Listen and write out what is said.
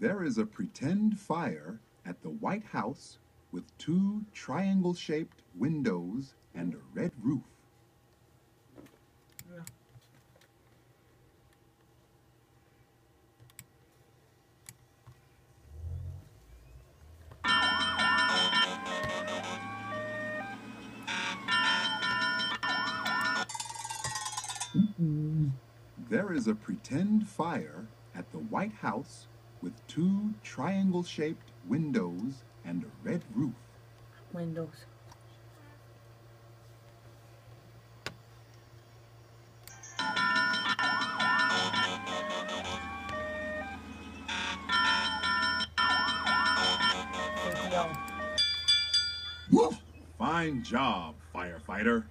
There is a pretend fire at the White House with two triangle shaped windows and a red roof. There is a pretend fire at the White House with two triangle shaped windows and a red roof. Windows. Fine job, firefighter.